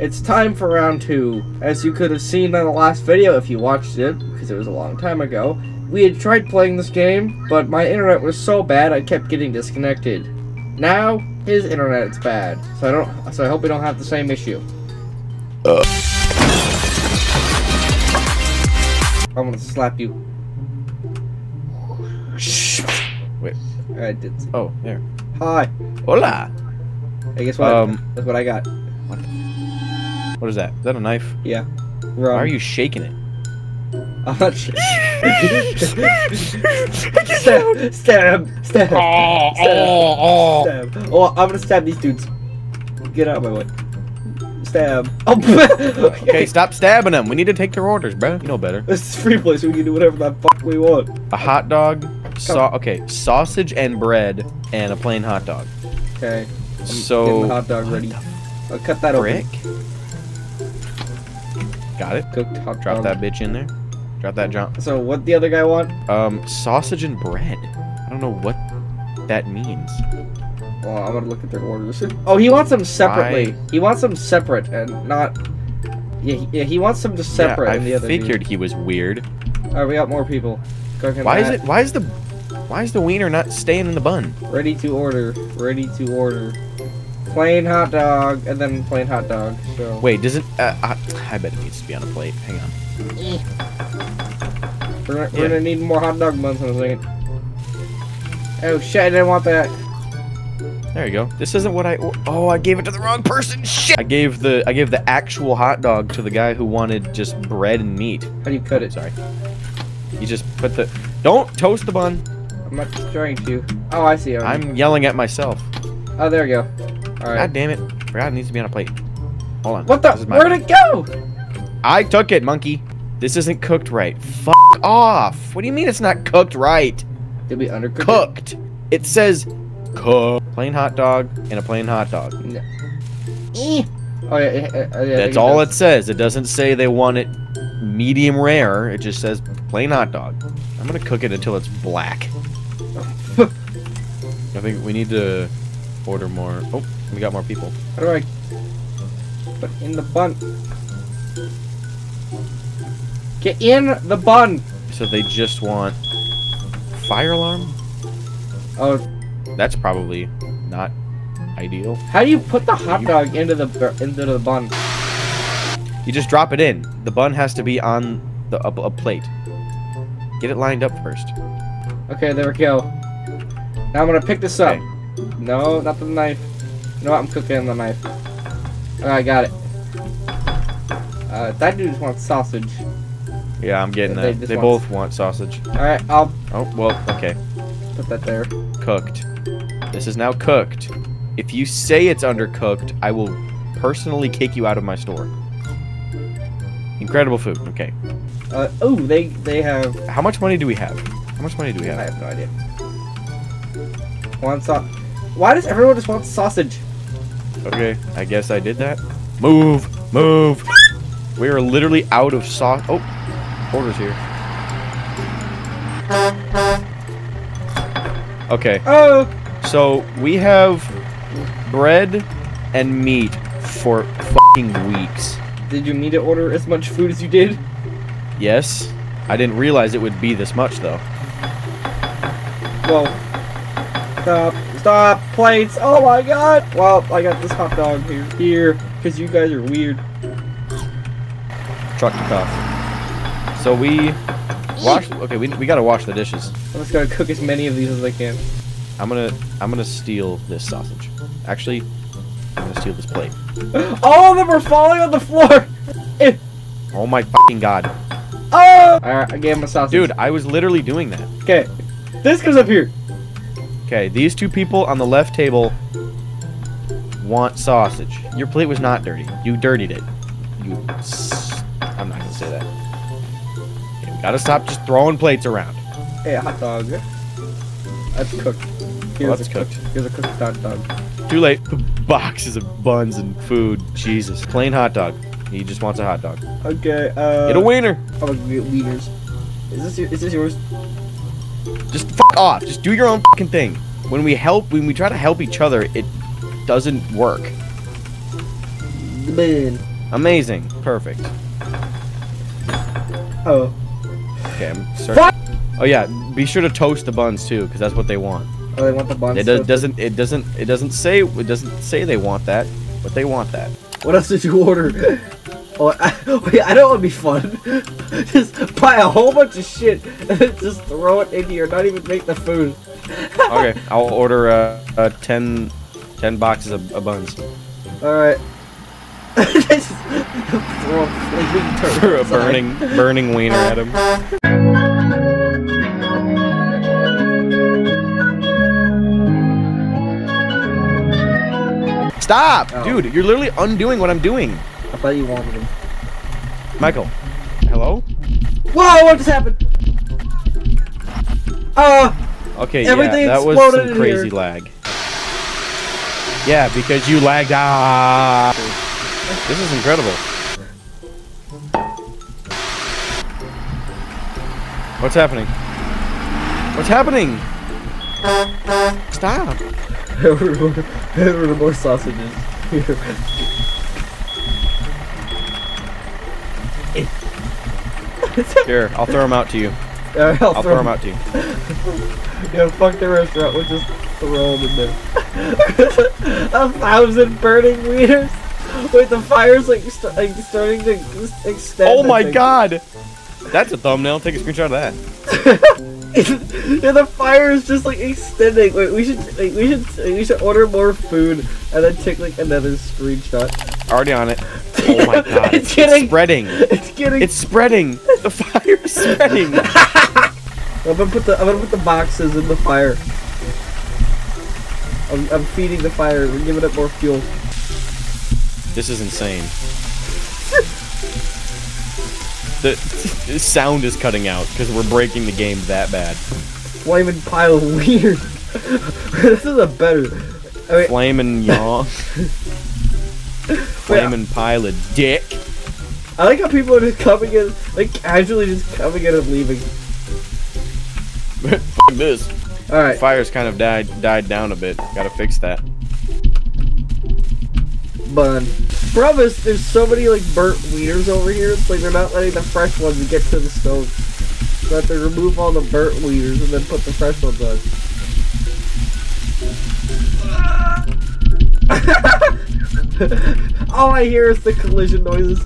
It's time for round two. As you could have seen in the last video if you watched it, because it was a long time ago, we had tried playing this game, but my internet was so bad I kept getting disconnected. Now, his internet internet's bad, so I don't. So I hope we don't have the same issue. Uh. I'm gonna slap you. Wait. I did. Oh, there. Hi. Hola. Hey, guess what? Um, That's what I got. What is that? Is that a knife? Yeah. Why are you shaking it? I'm not sure. stab, stab, stab, Oh, stab, stab. Oh, I'm gonna stab these dudes. Get out of my way. Stab. Oh, Okay, stop stabbing them. We need to take their orders, bro. You know better. This is free place. We can do whatever the fuck we want. A hot dog, so okay, sausage and bread, and a plain hot dog. Okay. I'm So- getting the hot dog ready. I'll cut that Brick. open. Got it. Cooked hot Drop dog. that bitch in there. Drop that jump. So what the other guy want? Um, sausage and bread. I don't know what that means. Well, I'm gonna look at their orders. Oh, he wants them separately. Why? He wants them separate and not. Yeah, he, yeah, he wants them to separate. yeah, and the I other figured he was weird. Alright, we got more people. Why is it? Why is the? Why is the wiener not staying in the bun? Ready to order. Ready to order. Plain hot dog and then plain hot dog. So. Wait, does it? Uh, I, I bet it needs to be on a plate. Hang on. We're, gonna- we're Yeah. gonna need more hot dog buns in a second. Oh shit! I didn't want that. There you go. This isn't what I. Oh, I gave it to the wrong person. Shit. I gave the I gave the actual hot dog to the guy who wanted just bread and meat. How do you cut it? Sorry. You just put the. Don't toast the bun. I'm not trying to. Oh, I see. I'm yelling at myself. Oh, there you go. All right. God damn it! Forgot it needs to be on a plate. Hold on. What the? This is my Where'd it go? I took it, monkey. This isn't cooked right. Fuck off. What do you mean it's not cooked right? Did we undercook it? Cooked. It says cooked. Plain hot dog and a plain hot dog. Eh. Oh yeah, yeah, yeah, yeah, That's think all does. it says. It doesn't say they want it medium rare. It just says plain hot dog. I'm gonna cook it until it's black. I think we need to order more. Oh, we got more people. How do I put in the bun? Get in the bun. So they just want fire alarm. Oh, That's probably not ideal. how do you put the hot dog into the into the bun? You just drop it in. The bun has to be on the a, a plate. Get it lined up first. Okay, there we go. Now I'm gonna pick this up. Okay. No, not the knife. Know what? I'm cooking the knife. Oh, I got it. Uh, that dude just wants sausage. Yeah, I'm getting that. They want- both want sausage. All right, I'll Oh well, okay. put that there. Cooked. This is now cooked. If you say it's undercooked, I will personally kick you out of my store. Incredible food. Okay. Uh, oh, they they have. How much money do we have? How much money do we have? I have? no idea. One sau- Why does everyone just want sausage? Okay, I guess I did that. Move, move. We are literally out of sauce. Oh, orders here. Okay, Oh, so we have bread and meat for fucking weeks. did you need to order as much food as you did? Yes, I didn't realize it would be this much though. Well, stop, stop, plates. Oh my god. Well, I got this hot dog here, here, because you guys are weird. Truck to off. So we wash. Okay, we, we gotta wash the dishes. I'm just gonna cook as many of these as I can. I'm gonna I'm gonna steal this sausage. Actually, I'm gonna steal this plate. All of them are falling on the floor. Oh my fucking god. Oh! Alright, I gave him a sausage. Dude, I was literally doing that. Okay. This goes up here. Okay, these two people on the left table want sausage. Your plate was not dirty. You dirtied it. You. I'm not gonna say that. Okay, we gotta stop just throwing plates around. Hey, hot dog. That's cooked. Here's that's a cooked. Here's a cooked hot dog. Too late. Boxes of buns and food. Jesus. Plain hot dog. He just wants a hot dog. Okay, uh... Get a wiener. I'm gonna get wieners. Is this, your, is this yours? Just fuck off. Just do your own fucking thing. When we help, when we try to help each other, it doesn't work. bun. Amazing. Perfect. Oh. Okay, I'm sorry. Oh yeah, be sure to toast the buns too, because that's what they want. Oh, they want the buns. It does, doesn't. It doesn't. It doesn't say. It doesn't say they want that, but they want that. What else did you order? Oh, I, wait, I know it would be fun. just buy a whole bunch of shit and just throw it in here, not even make the food. Okay, I'll order uh, uh 10, 10 boxes of, of buns Alright. just throw a flaming turd for a burning, burning wiener at him. Stop, Oh. dude! You're literally undoing what I'm doing, I thought you wanted them. Michael. Hello? Whoa, what just happened? Uh, Okay, Everything yeah, that was some crazy here. lag. Yeah, because you lagged. Ah, this is incredible. What's happening? What's happening? Stop. more, order more sausages. Here, I'll throw them out to you. Alright, I'll, I'll throw them out to you. Yeah, fuck the restaurant. We'll just throw them in there. a thousand burning meters. Wait, the fire's like, st like starting to extend. Oh my god! That's a thumbnail. Take a screenshot of that. Yeah, the fire is just like extending. Wait, we should, like, we should, we should order more food and then take like another screenshot. Already on it. Oh my god! It's It's, getting- spreading. It's getting. It's spreading. The fire is spreading. I'm gonna put the, I'm gonna put the boxes in the fire. I'm, I'm feeding the fire. We're giving it more fuel. This is insane. the sound is cutting out because we're breaking the game that bad. Flaming pile of weird. this is a better. I mean, Flamin' yaw. Flamin' pile of dick. I like how people are just coming in, like casually just coming in and leaving. This. All right. Fire's kind of died died down a bit. Gotta fix that. bun. Problem is, there's so many like burnt wieners over here. It's like they're not letting the fresh ones get to the stove. So I have to remove all the burnt wieners and then put the fresh ones on. all I hear is the collision noises.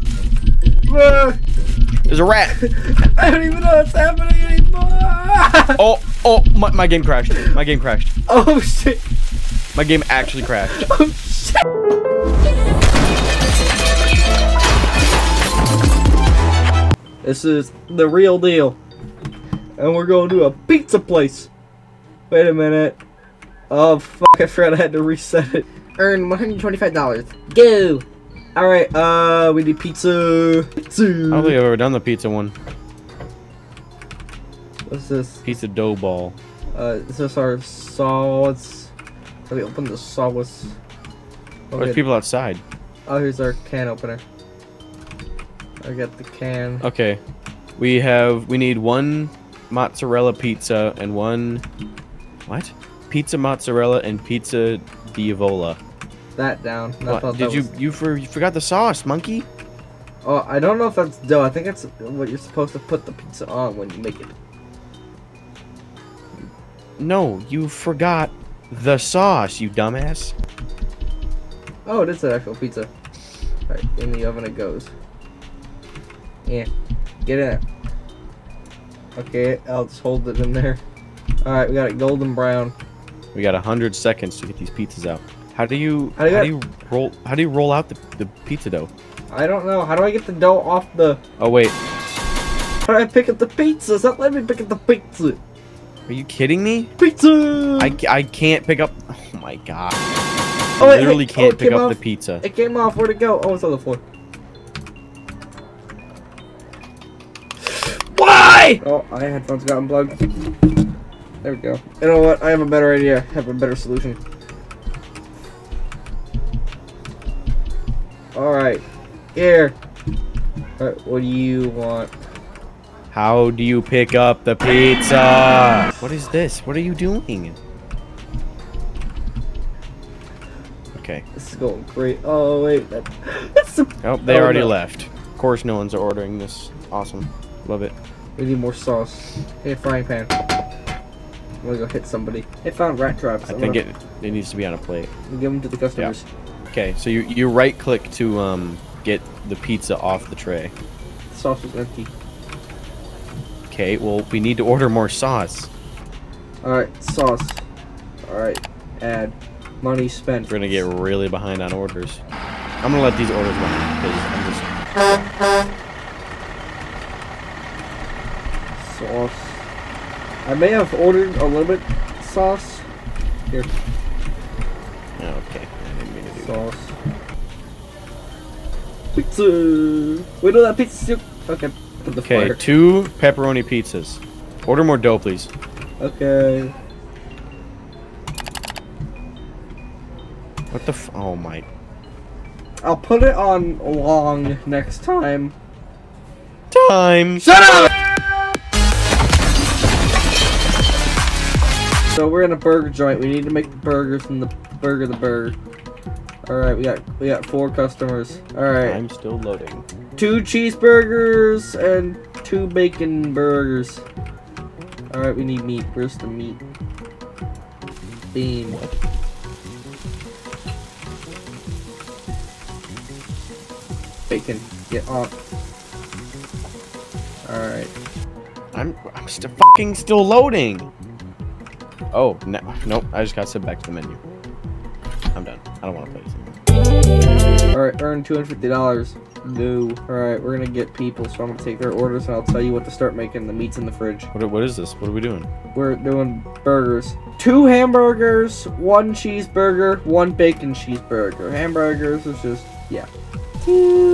There's a rat. I don't even know what's happening anymore. Oh, oh, my, my game crashed. My game crashed. oh shit! My game actually crashed. Oh shit! This is the real deal. And we're going to a pizza place. Wait a minute. Oh fuck, I forgot I had to reset it. Earn $125. Go! Alright, uh, we need pizza. Pizza. I don't think I've ever done the pizza one. What's this? Pizza dough ball. Uh, is this our sauce? Let me open the sauce. Oh, there's Okay. people outside. Oh, here's our can opener. I got the can. Okay. We have we need one mozzarella pizza and one what? Pizza mozzarella and pizza diavola. That down. Did you was- you for you forgot the sauce, monkey? Oh, I don't know if that's dough. I think that's what you're supposed to put the pizza on when you make it. No, you forgot the sauce, you dumbass. Oh, it is an actual pizza. Alright, in the oven it goes. Yeah. Get there. Okay, I'll just hold it in there. Alright, we got it golden brown. We got a hundred seconds to get these pizzas out. How do you How do you how do you roll how do you roll out the, the pizza dough? I don't know. How do I get the dough off the... Oh wait, How do I pick up the pizza? It's not letting me pick up the pizza. are you kidding me? Pizza! I, I can't pick up. Oh my god. Oh, I wait, literally oh, can't it pick up off. the pizza. It came off. Where'd it go? Oh, it's on the floor. Why? Oh, my headphones got unplugged. There we go. You know what? I have a better idea. I have a better solution. Alright. Here. Alright, what do you want? How do you pick up the pizza? What is this? What are you doing? Okay. This is going great. Oh wait, that, that's the. Oh, they Oh, already no. left. Of course, no one's ordering this. Awesome. Love it. We need more sauce. Hey, frying pan. I'm gonna go hit somebody. I found rat traps. I I'm think gonna it it needs to be on a plate. give them to the customers. Okay, so you you right click to um get the pizza off the tray. The sauce is empty. Okay, well we need to order more sauce. All right, sauce. All right, add. Money spent. We're gonna get really behind on orders. I'm gonna let these orders run because I'm just sauce. I may have ordered a little bit sauce. Here, oh, okay. I didn't mean to do that. sauce. Pizza. Wait, no, that pizza's still. Okay. Put the Okay, fire. two pepperoni pizzas. Order more dough, please. Okay. What the f- Oh my. I'll put it on long next time. Time! Shut up! So we're in a burger joint. We need to make the burgers from the burger the burger. All right, we got we got four customers. All right, I'm still loading. two cheeseburgers and two bacon burgers. All right, we need meat. Where's the meat? Bean. Bacon. Get on. All right. I'm I'm still fucking still loading. Oh no, nope! I just got sent back to the menu. I'm done. I don't want to play this anymore. Alright, earn $250. No. Alright, we're gonna get people, so I'm gonna take their orders and I'll tell you what to start making. The meat's in the fridge. What what is this? What are we doing? We're doing burgers. Two hamburgers, one cheeseburger, one bacon cheeseburger. Hamburgers is just, yeah. Two.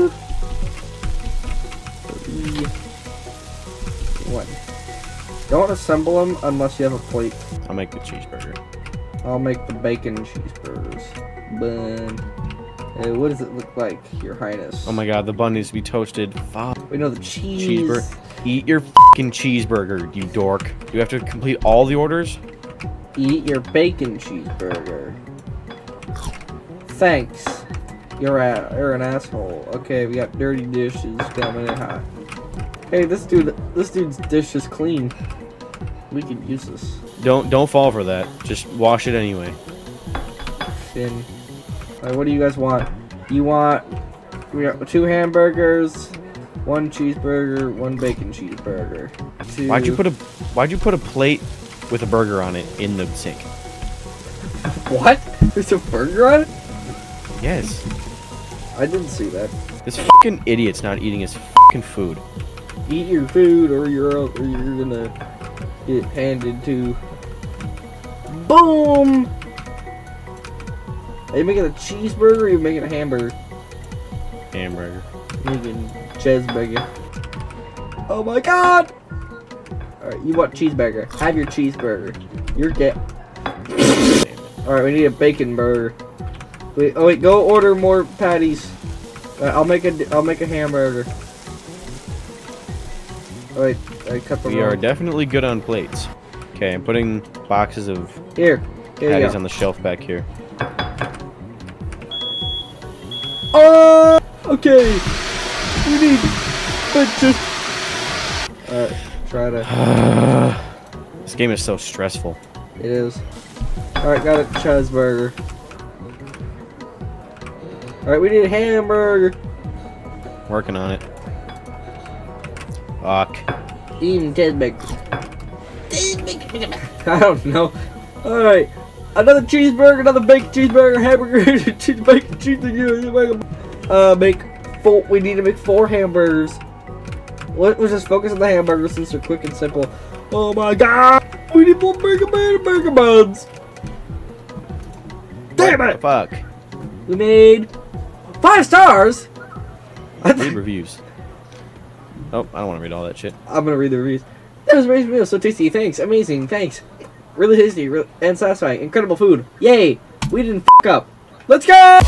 Don't assemble them unless you have a plate. I'll make the cheeseburger. I'll make the bacon cheeseburgers. Bun. Uh, what does it look like, Your Highness? Oh my god, the bun needs to be toasted. Fuck. We know the cheese. Cheeseburger. Eat your fucking cheeseburger, you dork. You have to complete all the orders? Eat your bacon cheeseburger. Thanks. You're a, you're an asshole. Okay, we got dirty dishes coming in hot. Hey, this dude, this dude's dish is clean. We could use this. Don't don't fall for that. Just wash it anyway. Alright, what do you guys want? You want? We got two hamburgers, one cheeseburger, one bacon cheeseburger. Two. Why'd you put a Why'd you put a plate with a burger on it in the sink? what? There's a burger on it? Yes. I didn't see that. This fucking idiot's not eating his fucking food. Eat your food or you're or you're gonna get handed to. Boom! Are you making a cheeseburger or are you making a hamburger? Hamburger. making cheeseburger. Oh my god! All right you want cheeseburger. Have your cheeseburger. You're get all right we need a bacon burger. Wait oh wait go order more patties. Uh, i'll make a i'll make a hamburger oh wait i cut the We are definitely good on plates. Okay, I'm putting boxes of Here. Here patties on the shelf back here. Oh, okay. We need bitches. Alright, try to. this game is so stressful. It is. Alright, got a cheeseburger. Alright, we need a hamburger. Working on it. Fuck. Eating cheeseburger. I don't know. Alright. Another cheeseburger, another baked cheeseburger, hamburger, cheese, bacon, cheeseburger. Uh, make four. We need to make four hamburgers. Let, let's just focus on the hamburgers since they're quick and simple. Oh my god! We need more burger, burger, burger buns. Damn What it! the Fuck. We made five stars. Read reviews. Oh, I don't want to read all that shit. I'm gonna read the reviews. That was amazing meal, so tasty. Thanks, amazing. Thanks, really tasty and satisfying. Incredible food. Yay! We didn't f up. Let's go!